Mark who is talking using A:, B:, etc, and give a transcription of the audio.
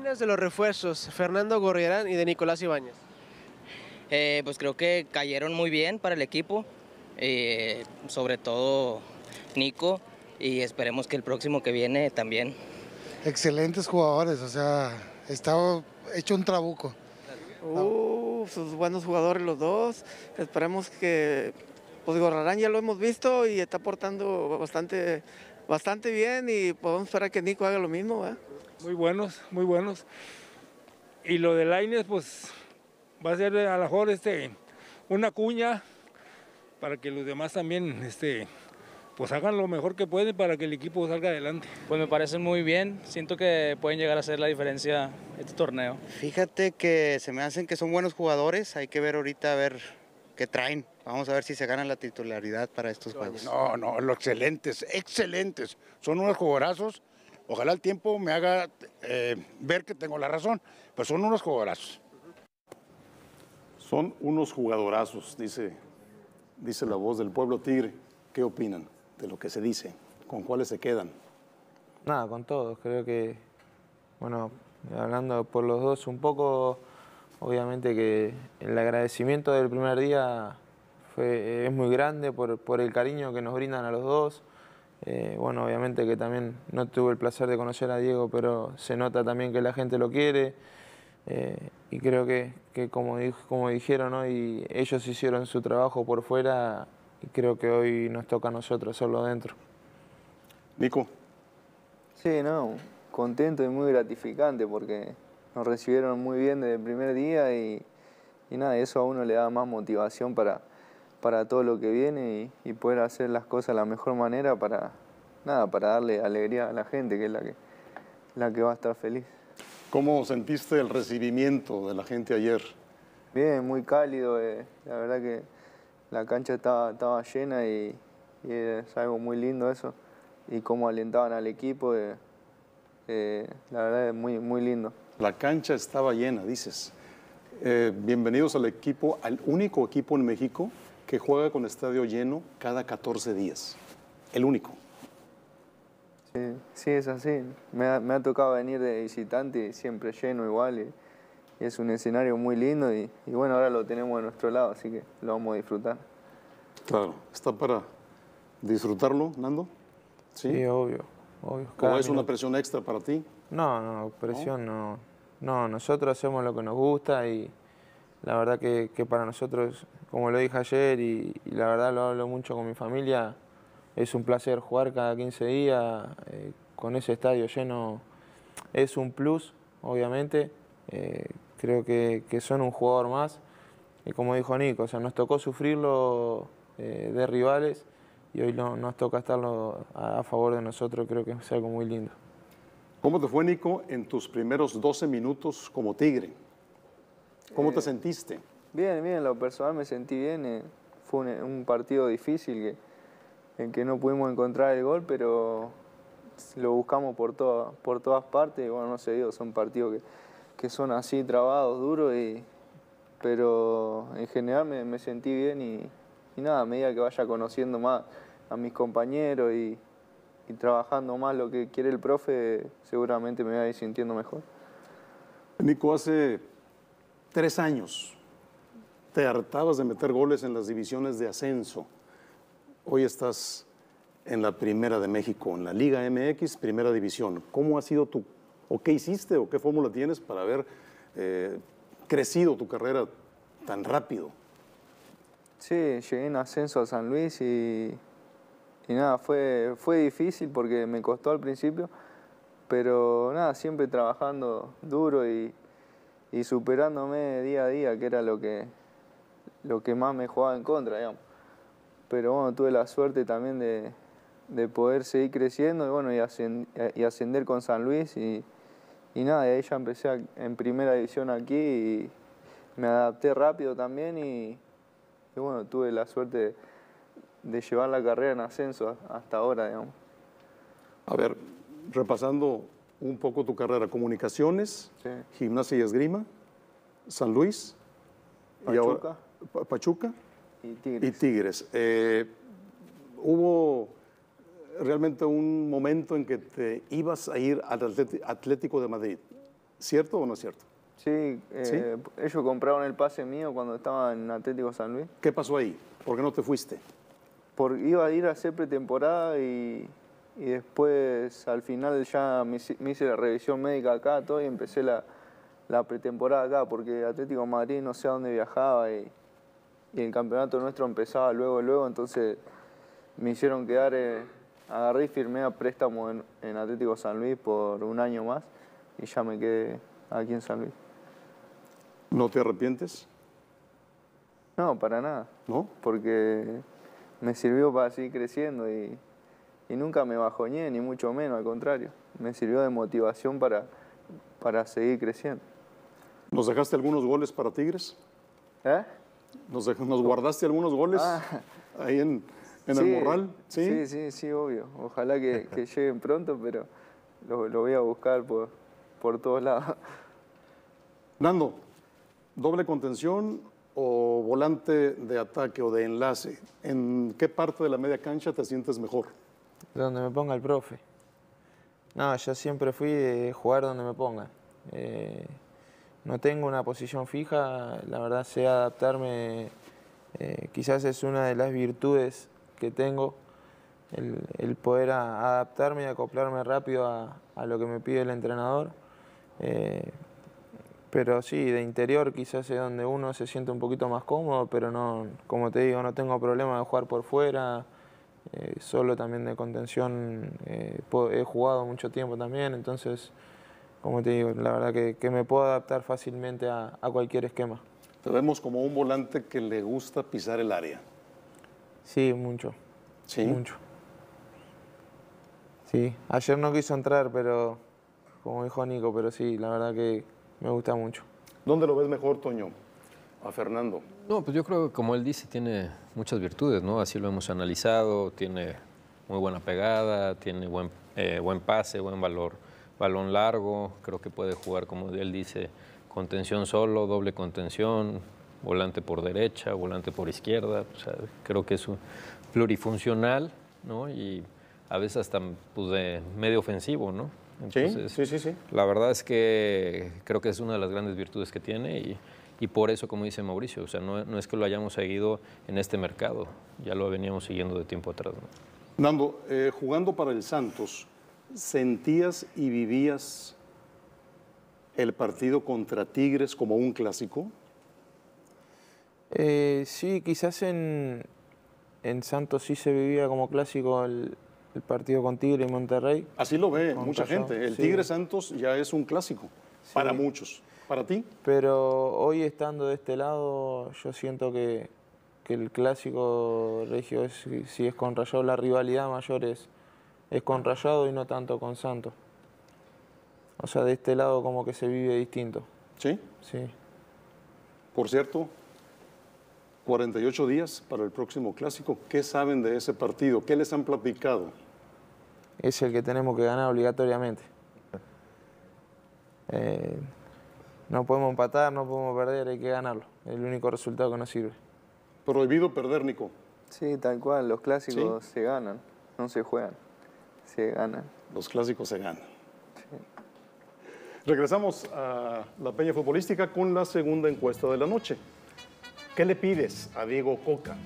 A: opinas de los refuerzos, Fernando Gorriarán y de Nicolás Ibáñez?
B: Eh, pues creo que cayeron muy bien para el equipo, eh, sobre todo Nico, y esperemos que el próximo que viene también.
C: Excelentes jugadores, o sea, estaba hecho un trabuco.
D: Uh, sus buenos jugadores los dos. Esperemos que, pues Gorrarán ya lo hemos visto y está aportando bastante, bastante bien y podemos esperar que Nico haga lo mismo. ¿verdad?
E: Muy buenos, muy buenos. Y lo de Laines, pues va a ser a lo mejor este, una cuña para que los demás también este, pues hagan lo mejor que pueden para que el equipo salga adelante.
F: Pues me parece muy bien, siento que pueden llegar a hacer la diferencia este torneo.
G: Fíjate que se me hacen que son buenos jugadores, hay que ver ahorita a ver qué traen. Vamos a ver si se ganan la titularidad para estos juegos.
H: No, no, los excelentes, excelentes. Son unos jugadorazos. Ojalá el tiempo me haga eh, ver que tengo la razón, pero son unos jugadorazos.
I: Son unos jugadorazos, dice, dice la voz del pueblo tigre. ¿Qué opinan de lo que se dice? ¿Con cuáles se quedan?
J: Nada, con todos. Creo que, bueno, hablando por los dos un poco, obviamente que el agradecimiento del primer día fue, es muy grande por, por el cariño que nos brindan a los dos. Eh, bueno, obviamente que también no tuve el placer de conocer a Diego, pero se nota también que la gente lo quiere. Eh, y creo que, que como, dijo, como dijeron hoy, ellos hicieron su trabajo por fuera y creo que hoy nos toca a nosotros hacerlo dentro.
I: Nico.
K: Sí, no, contento y muy gratificante porque nos recibieron muy bien desde el primer día y, y nada, eso a uno le da más motivación para, para todo lo que viene y, y, poder hacer las cosas de la mejor manera para, nada, para darle alegría a la gente, que es la que, la que va a estar feliz.
I: ¿Cómo sentiste el recibimiento de la gente ayer?
K: Bien, muy cálido, eh, la verdad que la cancha estaba, estaba llena y, y, es algo muy lindo eso. Y cómo alentaban al equipo, eh, eh, la verdad es muy, muy lindo.
I: La cancha estaba llena, dices. Eh, bienvenidos al equipo, al único equipo en México que juega con estadio lleno cada 14 días. El único.
K: Sí, sí es así. Me ha, me ha tocado venir de visitante y siempre lleno igual. Y, y es un escenario muy lindo y, y, bueno, ahora lo tenemos a nuestro lado, así que lo vamos a disfrutar.
I: Claro, ¿está para disfrutarlo, Nando?
J: Sí, sí obvio. obvio.
I: ¿O es una presión extra para ti?
J: No, no, presión no. no. No, nosotros hacemos lo que nos gusta y la verdad que, para nosotros, como lo dije ayer y, la verdad lo hablo mucho con mi familia, es un placer jugar cada 15 días eh, con ese estadio lleno. Es un plus, obviamente. Eh, creo que, que, son un jugador más. Y como dijo Nico, o sea, nos tocó sufrirlo eh, de rivales y hoy no, nos toca estarlo a, a, favor de nosotros. Creo que es algo muy lindo.
I: ¿Cómo te fue, Nico, en tus primeros 12 minutos como Tigre? ¿Cómo te sentiste?
K: Bien, bien, lo personal me sentí bien. fue un, un partido difícil que en que no pudimos encontrar el gol, pero lo buscamos por, toda, por todas partes. Y bueno, no sé, digo, son partidos que, que son así trabados, duros, y, pero en general me, me sentí bien y, y, nada, a medida que vaya conociendo más a mis compañeros y, y, trabajando más lo que quiere el profe, seguramente me voy a ir sintiendo mejor.
I: Nico, hace tres años te hartabas de meter goles en las divisiones de ascenso. Hoy estás en la Primera de México, en la Liga MX, Primera División. ¿Cómo ha sido tu, o qué hiciste, o qué fórmula tienes para haber eh, crecido tu carrera tan rápido?
K: Sí, llegué en ascenso a San Luis y, y nada, fue, fue difícil porque me costó al principio, pero nada, siempre trabajando duro y, y superándome día a día, que era lo que, lo que más me jugaba en contra, digamos pero bueno, tuve la suerte también de, de poder seguir creciendo y bueno, y, ascend, y ascender con San Luis y, y nada, y ahí ya empecé a, en primera división aquí y me adapté rápido también y, bueno, tuve la suerte de, llevar la carrera en ascenso hasta ahora.
I: A ver, repasando un poco tu carrera, comunicaciones, sí. gimnasia y esgrima, San Luis,
K: Pachuca.
I: Y ahora, Pachuca
K: y Tigres.
I: Y Tigres. Eh, ¿Hubo realmente un momento en que te ibas a ir al Atlético de Madrid? ¿Cierto o no es cierto?
K: Sí, eh, ellos compraron el pase mío cuando estaba en Atlético San Luis.
I: ¿Qué pasó ahí? ¿Por qué no te fuiste?
K: Por, iba a ir a hacer pretemporada y, y después al final ya me, hice- me hice la revisión médica acá todo y empecé la, la pretemporada acá porque Atlético de Madrid no sé a dónde viajaba y, y el campeonato nuestro empezaba luego, luego, entonces me hicieron quedar, eh, agarré y firmé a préstamo en, en Atlético San Luis por un año más y ya me quedé aquí en San Luis.
I: ¿No te arrepientes?
K: No, para nada.
I: ¿No?
K: Porque me sirvió para seguir creciendo y, y nunca me bajoñé, ni mucho menos, al contrario. Me sirvió de motivación para, para seguir creciendo.
I: ¿Nos dejaste algunos goles para Tigres?
K: ¿Eh?
I: ¿Nos, nos guardaste algunos goles
K: Ah.
I: ahí en, en
K: Sí,
I: el morral? ¿Sí?
K: sí, sí, sí, obvio. Ojalá que, que lleguen pronto, pero lo, lo voy a buscar por, por todos lados.
I: Nando, doble contención o volante de ataque o de enlace. ¿En qué parte de la media cancha te sientes mejor?
J: Donde me ponga el profe. No, yo siempre fui de jugar donde me ponga. Eh, no tengo una posición fija, la verdad sé adaptarme. eh, quizás es una de las virtudes que tengo, el, poder adaptarme y acoplarme rápido a, a lo que me pide el entrenador. Eh, pero sí, de interior quizás es donde uno se siente un poquito más cómodo, pero no, como te digo, no tengo problema de jugar por fuera. Eh, solo también de contención eh, he jugado mucho tiempo también, entonces, como te digo, la verdad que, que me puedo adaptar fácilmente a, a cualquier esquema.
I: Te vemos como un volante que le gusta pisar el área.
J: Sí, mucho.
I: ¿Sí?
J: Mucho. Sí, ayer no quiso entrar, pero como dijo Nico, pero sí, la verdad que me gusta mucho.
I: ¿Dónde lo ves mejor, Toño? A Fernando.
L: No, pues yo creo que como él dice, tiene muchas virtudes, ¿no? Así lo hemos analizado, tiene muy buena pegada, tiene buen, eh, buen pase, buen valor, balón largo, creo que puede jugar, como él dice, contención solo, doble contención, volante por derecha, volante por izquierda, o sea, creo que es un plurifuncional, ¿no? Y a veces hasta pues, de medio ofensivo, ¿no?
I: Sí, sí, sí, sí.
L: La verdad es que creo que es una de las grandes virtudes que tiene y, y por eso, como dice Mauricio, o sea, no, no es que lo hayamos seguido en este mercado, ya lo veníamos siguiendo de tiempo atrás. ¿no?
I: Nando, eh, jugando para el Santos, ¿sentías y vivías el partido contra Tigres como un clásico?
J: Eh, sí, quizás en, en Santos sí se vivía como clásico el, el partido con Tigre y Monterrey.
I: Así lo ve mucha gente. El
J: sí.
I: Tigre Santos ya es un clásico para muchos. ¿Para ti?
J: Pero hoy estando de este lado, yo siento que, que el clásico regio, es, si- es con Rayado, la rivalidad mayor es, es con Rayado y no tanto con Santos. O sea, de este lado como que se vive distinto.
I: ¿Sí?
J: Sí.
I: Por cierto, 48 días para el próximo clásico. ¿Qué saben de ese partido? ¿Qué les han platicado?
J: Es el que tenemos que ganar obligatoriamente. Eh, no podemos empatar, no podemos perder, hay que ganarlo. Es el único resultado que nos sirve.
I: Prohibido perder, Nico.
K: Sí, tal cual, los clásicos se ganan, no se juegan, se ganan.
I: Los clásicos se ganan. Regresamos a la Peña Futbolística con la segunda encuesta de la noche. ¿Qué le pides a Diego Coca?